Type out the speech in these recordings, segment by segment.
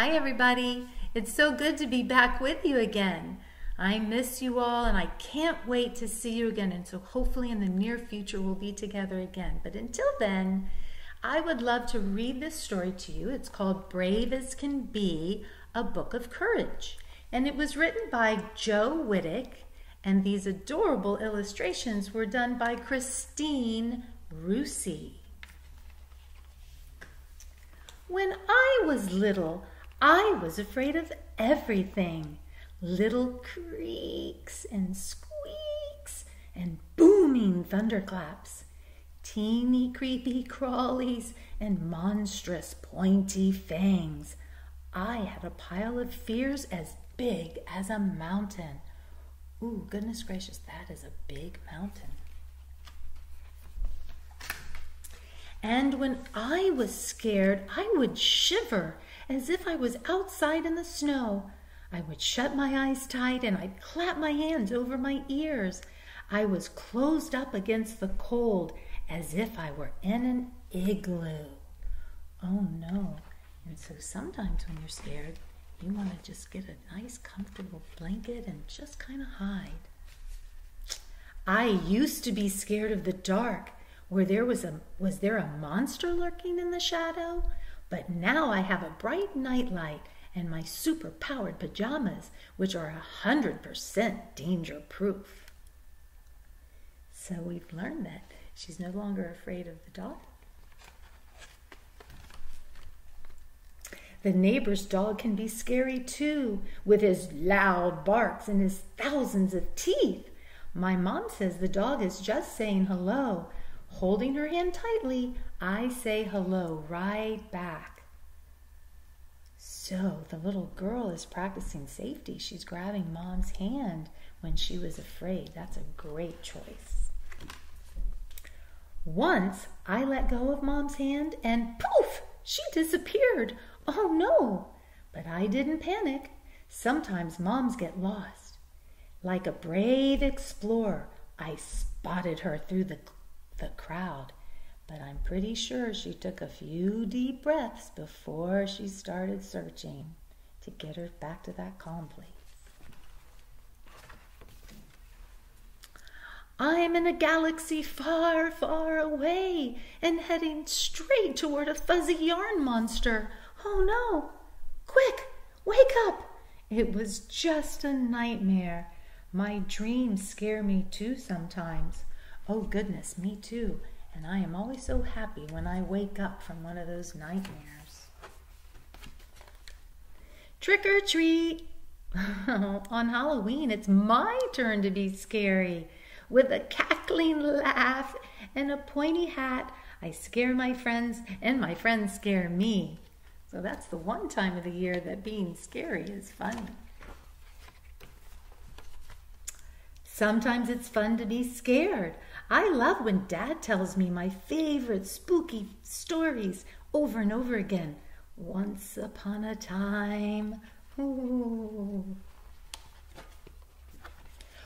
Hi, everybody. It's so good to be back with you again. I miss you all and I can't wait to see you again. And so, hopefully, in the near future, we'll be together again. But until then, I would love to read this story to you. It's called Brave as Can Be A Book of Courage. And it was written by Jo Witek. And these adorable illustrations were done by Christine Roussey. When I was little, I was afraid of everything. Little creaks and squeaks and booming thunderclaps. Teeny creepy crawlies and monstrous pointy fangs. I had a pile of fears as big as a mountain. Ooh, goodness gracious, that is a big mountain. And when I was scared, I would shiver as if I was outside in the snow. I would shut my eyes tight and I'd clap my hands over my ears. I was closed up against the cold as if I were in an igloo. Oh no. And so sometimes when you're scared, you want to just get a nice comfortable blanket and just kind of hide. I used to be scared of the dark where there was a was there a monster lurking in the shadow? But now I have a bright nightlight and my super powered pajamas, which are a hundred percent danger proof. So we've learned that she's no longer afraid of the dog. The neighbor's dog can be scary too, with his loud barks and his thousands of teeth. My mom says the dog is just saying hello, Holding her hand tightly, I say hello right back. So the little girl is practicing safety. She's grabbing mom's hand when she was afraid. That's a great choice. Once I let go of mom's hand and poof, she disappeared. Oh no! But I didn't panic. Sometimes moms get lost. Like a brave explorer, I spotted her through the the crowd, but I'm pretty sure she took a few deep breaths before she started searching to get her back to that calm place. I'm in a galaxy far, far away and heading straight toward a fuzzy yarn monster. Oh no! Quick, wake up! It was just a nightmare. My dreams scare me too sometimes. Oh, goodness, me too. And I am always so happy when I wake up from one of those nightmares. Trick or treat! On Halloween, it's my turn to be scary. With a cackling laugh and a pointy hat, I scare my friends, and my friends scare me. So that's the one time of the year that being scary is fun. Sometimes it's fun to be scared. I love when Dad tells me my favorite spooky stories over and over again. Once upon a time. Ooh.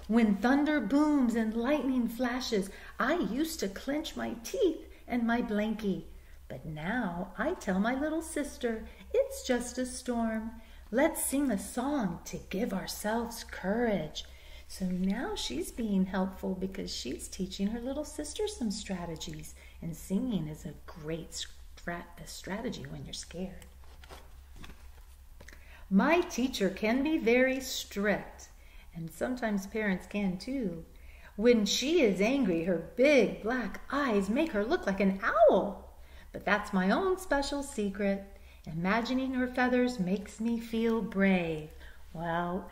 When thunder booms and lightning flashes, I used to clench my teeth and my blankie. But now I tell my little sister, it's just a storm. Let's sing a song to give ourselves courage. So now she's being helpful because she's teaching her little sister some strategies. And singing is a great strat- strategy when you're scared. My teacher can be very strict, and sometimes parents can too. When she is angry, her big black eyes make her look like an owl. But that's my own special secret. Imagining her feathers makes me feel brave. Well,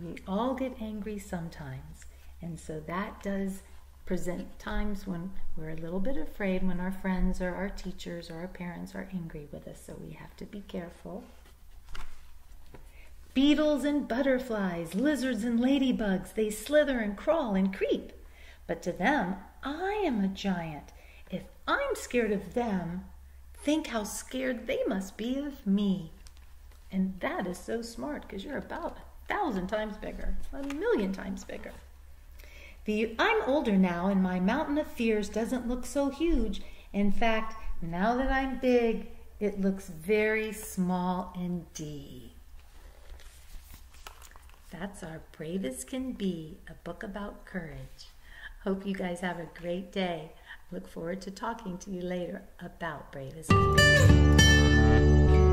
we all get angry sometimes. And so that does present times when we're a little bit afraid when our friends or our teachers or our parents are angry with us. So we have to be careful. Beetles and butterflies, lizards and ladybugs, they slither and crawl and creep. But to them, I am a giant. If I'm scared of them, think how scared they must be of me. And that is so smart because you're about thousand times bigger, a million times bigger. The, I'm older now, and my mountain of fears doesn't look so huge. In fact, now that I'm big, It looks very small indeed. That's our Brave as Can Be, a book about courage. Hope you guys have a great day. Look forward to talking to you later about Brave as Can Be.